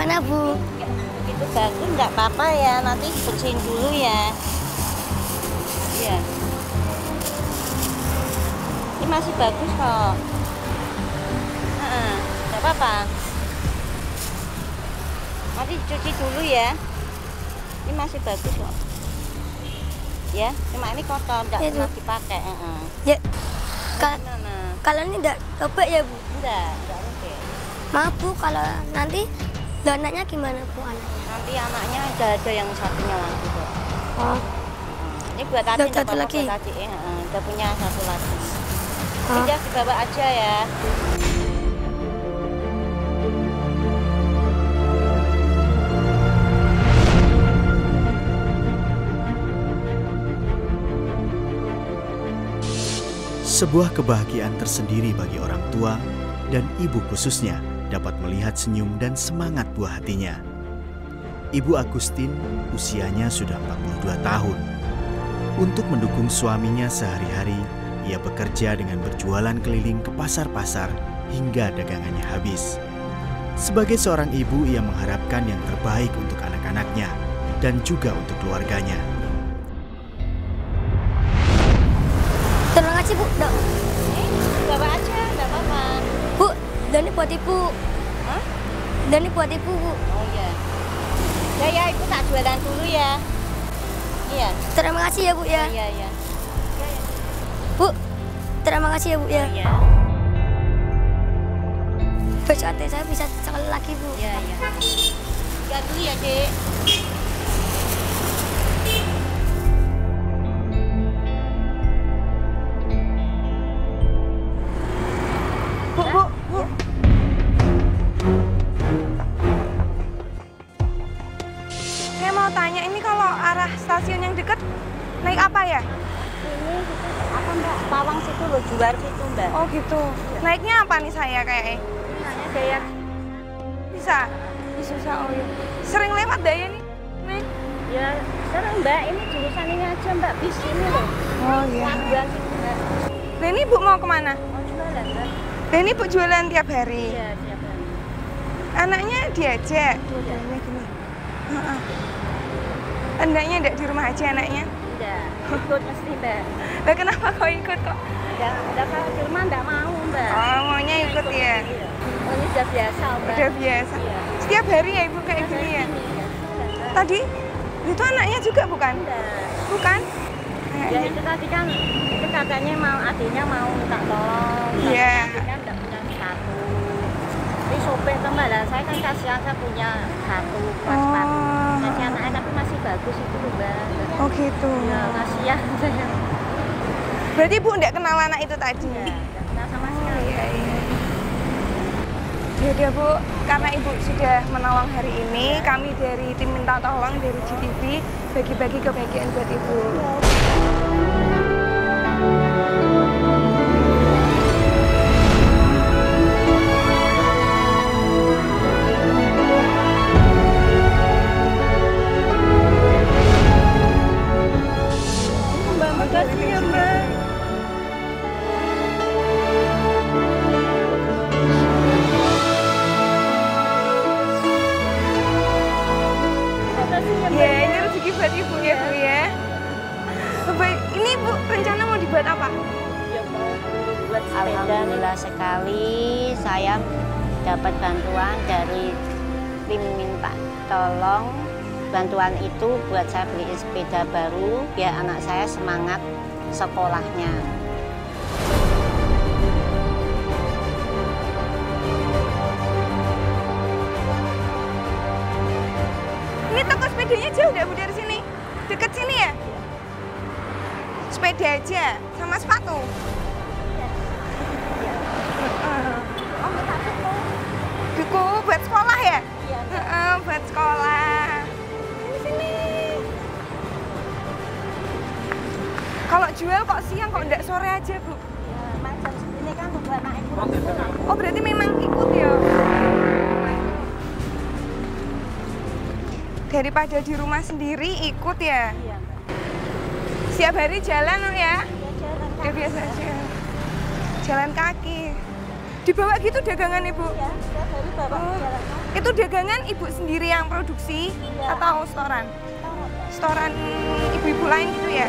Gimana Bu? Itu bagus nggak apa-apa ya, nanti bersihin dulu ya. Iya. Ini masih bagus kok. Nggak apa-apa. Nanti cuci dulu ya. Ini masih bagus kok. Ya, cuma ini kotor, nggak Ya, pernah dipakai. Heeh. Ya, ka- Gimana? kalau ini enggak robek ya Bu? Enggak, enggak oke. Maaf Bu, kalau nanti donatnya gimana Bu anaknya? Nanti anaknya ada ada yang satunya lagi kok. Oh, Ini buat tadi, satu lagi? buat tadi. Eh, eh, udah punya satu lagi. oh. Udah dibawa aja ya. Sebuah kebahagiaan tersendiri bagi orang tua dan ibu khususnya dapat melihat senyum dan semangat buah hatinya. Ibu Agustin usianya sudah 42 tahun. Untuk mendukung suaminya sehari-hari, ia bekerja dengan berjualan keliling ke pasar-pasar hingga dagangannya habis. Sebagai seorang ibu, ia mengharapkan yang terbaik untuk anak-anaknya dan juga untuk keluarganya. Terima kasih Bu. Bu, doni buat Ibu. Hah? Doni buat Ibu Bu. Oh iya. Ya ya, ibu tak jualan dulu ya. Iya. Terima kasih ya Bu ya. Iya iya. Bu, terima kasih ya Bu ya. Iya. Besok saya bisa sekali lagi Bu. Iya iya. Ya dulu ya, Dek. Apa ya? Ini apa Mbak? Pawang situ loh, juar situ, Mbak. Oh gitu. Naiknya apa nih saya kayaknya? Ini namanya daya Bisa? Bisa, oh iya. Sering lewat daya nih? Nih. Ya, sekarang Mbak, ini jurusan ini aja Mbak, bis ini loh. Oh iya. Pelabuhan situ Mbak. Nah ini Bu mau ke mana? Mau jualan Mbak? Nah ini Bu jualan tiap hari. Iya, siap Mbak. Anaknya diajak. Dua-duanya gini. Heeh. Hendaknya enggak di rumah aja anaknya. Enggak, ikut mesti Mbak. Lah kenapa kau ikut kok? Enggak, enggak kalau di rumah enggak mau Mbak. Oh maunya ikut ya. Iya. Oh, ini udah biasa Mbak. Udah biasa. Iya. Setiap hari ya Ibu kayak gini ya? Ya. Tadi itu anaknya juga bukan? Enggak. Bukan? Ya itu tadi kan itu katanya mau adiknya mau minta tolong. Iya. Tapi kan enggak punya sepatu. Ini sopir lah, saya kan kasihan saya punya satu pas Oh. sepatu. Kasih anaknya tapi masih bagus itu loh, mbak. Oh gitu. Ya kasihan saya. Berarti Ibu enggak kenal anak itu tadi? Ya, kenal sama sekali. Iya, iya. Yaudah Bu, karena Ibu sudah menolong hari ini, kami dari tim Minta Tolong dari GTV bagi-bagi kebahagiaan buat Ibu. Mbak, Alhamdulillah sekali saya dapat bantuan dari tim minta tolong. Bantuan itu buat saya beli sepeda baru biar anak saya semangat sekolahnya. Ini toko sepedanya jauh Bu dari sini? Deket sini ya? Sepeda aja, sama sepatu. Oh, tuh. Buku buat sekolah ya? Iya. Heeh, buat sekolah. Sini sini. Kalau jual kok siang kok enggak sore aja, Bu? Ya, macam ini kan untuk anak ibu sekolah. Oh, berarti memang ikut ya? Daripada di rumah sendiri ikut ya? Iya. Setiap hari jalan oh ya? Ya, jalan Udah biasa aja. Jalan kaki. Dibawa gitu dagangan ibu? Ya, setiap hari bawa Oh. jalannya. Itu dagangan ibu sendiri yang produksi Iya. atau storan? Storan ibu-ibu lain gitu ya?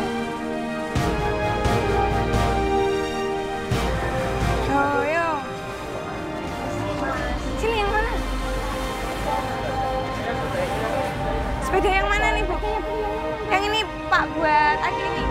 Oh, yo. Sini yang mana? Sepeda yang mana nih, Bu? Yang ini, Pak, buat adik ini.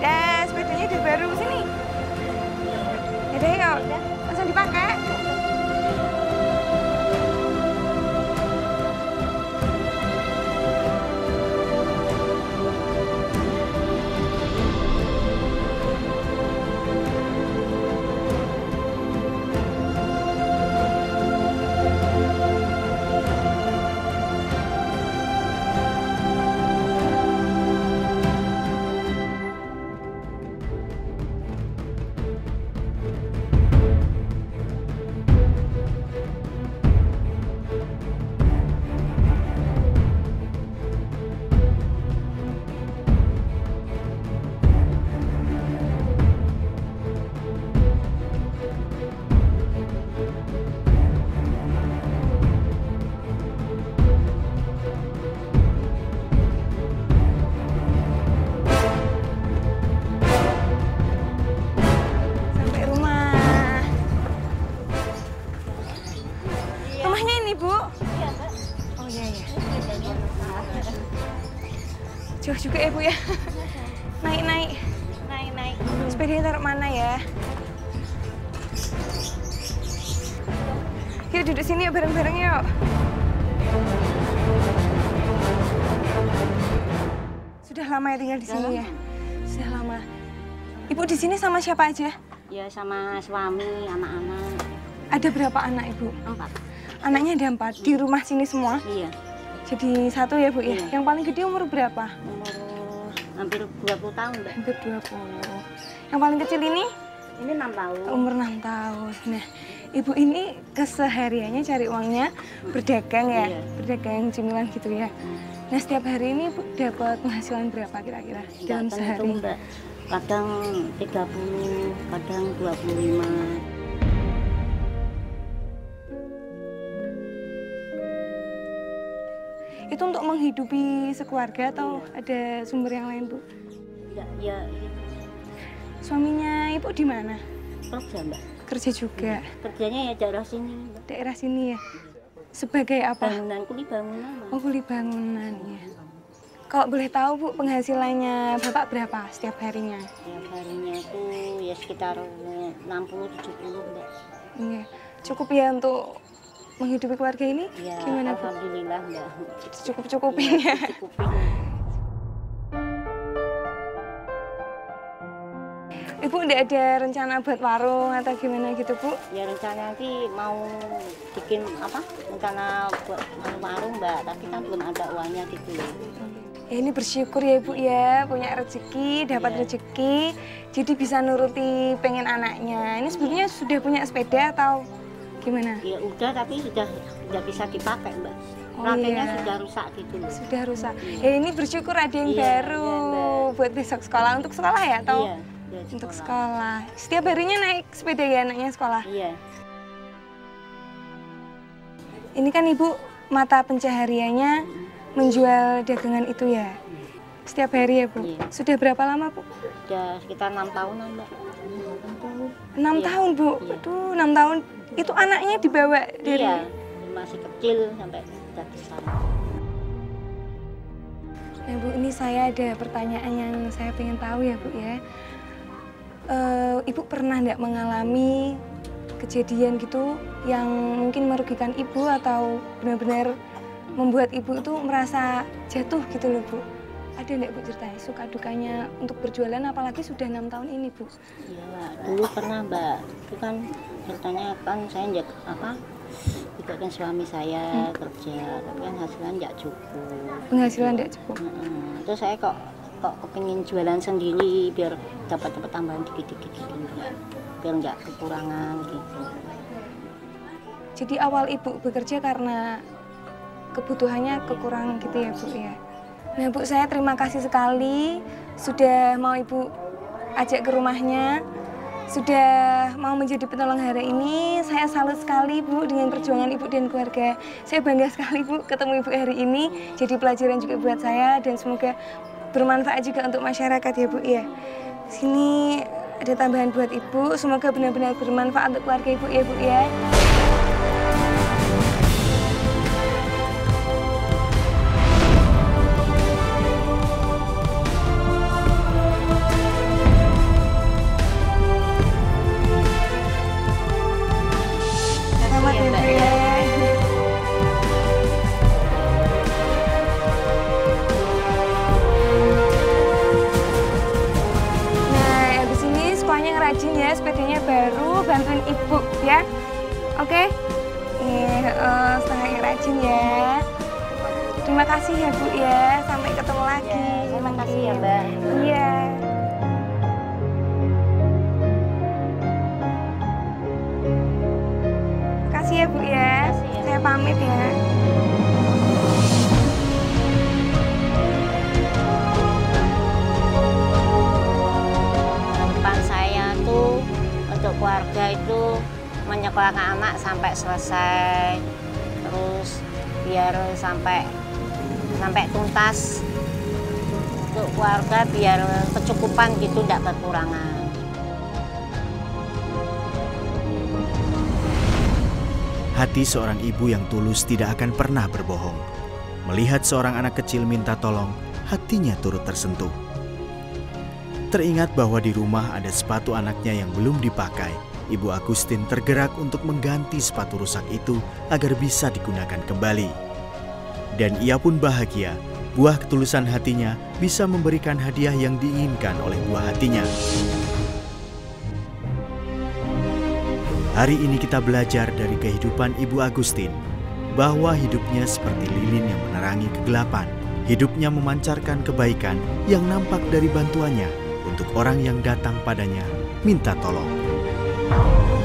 Deh, sepedanya udah baru sini. Ya deh yuk, langsung dipakai. Jauh juga ya, Bu ya? Naik-naik. Naik-naik. Sepedanya taruh mana ya? Yuk duduk sini yuk bareng-bareng yuk. Sudah lama ya tinggal di sini ya? Sudah lama. Ibu di sini sama siapa aja? Ya sama suami, anak-anak. Ada berapa anak ibu? Empat. Anaknya ada empat. Di rumah sini semua? Iya. Jadi satu ya bu ya? Iya. Yang paling gede umur berapa? Umur hampir 20 tahun, Mbak. Hampir 20. Yang paling kecil ini? Ini 6 tahun. Umur 6 tahun. Nah, ibu ini kesehariannya cari uangnya berdagang ya? Iya. Berdagang cemilan gitu ya? Nah, setiap hari ini ibu dapat penghasilan berapa kira-kira dalam sehari? tentu, Mbak. Kadang 30, kadang 25. Itu untuk menghidupi sekeluarga atau ada sumber yang lain, Bu? Ya, ya Suaminya ibu di mana? kerja, Mbak. Kerja juga. Kerjanya ya daerah sini, Mbak. Daerah sini ya? Sebagai apa? Bangunan, kuli bangunan, Mbak. Oh, kuli bangunan ya. Kalau boleh tahu, Bu, penghasilannya Bapak berapa setiap harinya? Tiap harinya itu ya sekitar 60-70, Mbak. Iya. Cukup ya untuk menghidupi keluarga ini? Ya, Gimana, Bu? Alhamdulillah, Mbak. Cukup-cukupin ya? Cukupin. Ibu tidak ada rencana buat warung atau gimana gitu, Bu? Ya rencana nanti mau bikin apa? Rencana buat warung, Mbak. Tapi kan belum ada uangnya gitu. Ya, ini bersyukur ya Ibu ya, punya rezeki, dapat Iya. rezeki, jadi bisa nuruti pengen anaknya. Ini sebetulnya sudah punya sepeda atau gimana? Ya udah, tapi sudah sudah bisa dipakai, Mbak. Oh, iya. sudah rusak gitu loh. Sudah rusak. Ya ini bersyukur ada yang Iya, baru baru. buat besok sekolah. Untuk sekolah ya atau Iya, buat untuk sekolah. Setiap harinya naik sepeda ya anaknya sekolah. Iya. Ini kan Ibu mata pencahariannya menjual dagangan itu ya. Setiap hari ya, Bu. Iya. Sudah berapa lama, Bu? Udah sekitar enam tahunan, Mbak. Enam Iya. tahun, Bu. Iya. Aduh, enam tahun. Itu anaknya dibawa dari Iya, masih kecil sampai udah besar. Nah, Bu, ini saya ada pertanyaan yang saya pengen tahu ya, Bu ya. Eh, Ibu pernah nggak mengalami kejadian gitu yang mungkin merugikan Ibu atau benar-benar membuat Ibu itu merasa jatuh gitu loh, Bu? Ada nggak Bu ceritanya suka dukanya untuk berjualan apalagi sudah enam tahun ini, Bu? Iya, Mbak. Dulu pernah, Mbak. Itu kan ceritanya kan saya njak apa? Juga kan suami saya kerja, tapi kan hasilnya nggak cukup. Penghasilan nggak cukup. Heeh. Terus saya kok kok kepingin jualan sendiri biar dapat dapat tambahan dikit-dikit gitu biar nggak kekurangan gitu. Jadi awal Ibu bekerja karena kebutuhannya kekurangan gitu ya Bu ya. Nah Bu saya terima kasih sekali sudah mau Ibu ajak ke rumahnya. Sudah mau menjadi penolong hari ini, saya salut sekali Bu dengan perjuangan Ibu dan keluarga. Saya bangga sekali Bu ketemu Ibu hari ini, jadi pelajaran juga buat saya dan semoga bermanfaat juga untuk masyarakat ya Bu ya. Sini ada tambahan buat Ibu, semoga benar-benar bermanfaat untuk keluarga Ibu ya Bu ya. Bantuin ibu ya. Oke? Nih, eh, setengah ngerajin ya. Terima kasih ya Bu ya, sampai ketemu lagi. Ya, terima kasih ya. Mbak. Iya. Makasih ya Bu ya. Ya. Saya pamit ya. Menyekolahkan anak sampai selesai, terus biar sampai sampai tuntas untuk keluarga biar kecukupan gitu tidak kekurangan. Hati seorang ibu yang tulus tidak akan pernah berbohong. Melihat seorang anak kecil minta tolong, hatinya turut tersentuh. Teringat bahwa di rumah ada sepatu anaknya yang belum dipakai. Ibu Agustin tergerak untuk mengganti sepatu rusak itu agar bisa digunakan kembali. Dan ia pun bahagia, buah ketulusan hatinya bisa memberikan hadiah yang diinginkan oleh buah hatinya. Hari ini kita belajar dari kehidupan Ibu Agustin bahwa hidupnya seperti lilin yang menerangi kegelapan. Hidupnya memancarkan kebaikan yang nampak dari bantuannya untuk orang yang datang padanya minta tolong. Bye.